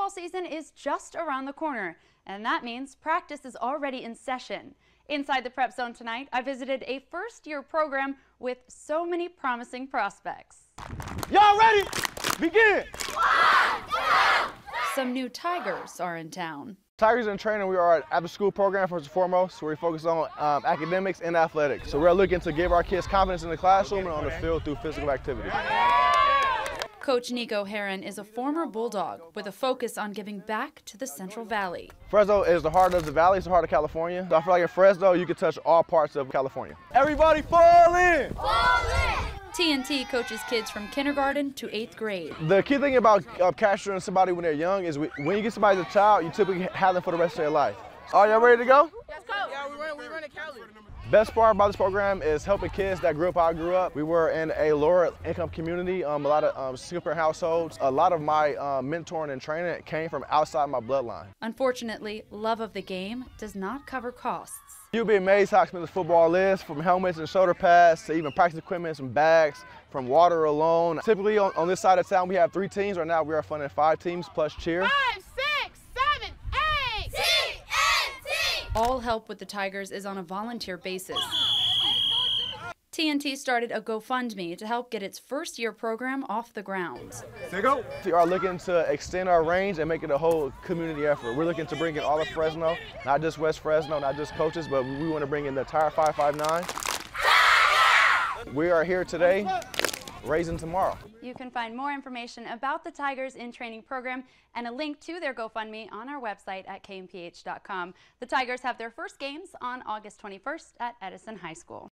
football season is just around the corner, and that means practice is already in session. Inside the Prep Zone tonight, I visited a first year program with so many promising prospects. Y'all ready? Begin! Some new Tigers are in town. Tigers in Training, we are an after school program first and foremost, where we focus on um, academics and athletics. So we're looking to give our kids confidence in the classroom and on the field through physical activity. Coach Nico Heron is a former Bulldog with a focus on giving back to the Central Valley. Fresno is the heart of the valley, it's the heart of California. So I feel like in Fresno, you can touch all parts of California. Everybody fall in! Fall in! TNT coaches kids from kindergarten to eighth grade. The key thing about uh, capturing somebody when they're young is we, when you get somebody as a child, you typically have them for the rest of their life. Are y'all ready to go? Let's go. Yeah, we run, we run at Cali. Best part about this program is helping kids that grew up how I grew up. We were in a lower income community, um, a lot of um, single parent households. A lot of my uh, mentoring and training came from outside my bloodline. Unfortunately, love of the game does not cover costs. You'll be amazed how expensive football is, from helmets and shoulder pads to even practice equipment and bags, from water alone. Typically on, on, this side of town we have three teams. Right now we are funding five teams plus cheer. Five, All help with the Tigers is on a volunteer basis. TNT started a GoFundMe to help get its first year program off the ground. We are looking to extend our range and make it a whole community effort. We're looking to bring in all of Fresno, not just West Fresno, not just coaches, but we want to bring in the entire 559. We are here today, raising tomorrow. You can find more information about the Tigers in Training program and a link to their GoFundMe on our website at kmph.com. The Tigers have their first games on August 21st at Edison High School.